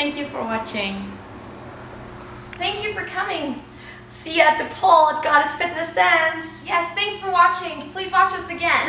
Thank you for watching. Thank you for coming. See you at the pole at Goddess Fitness Dance. Yes, thanks for watching. Please watch us again.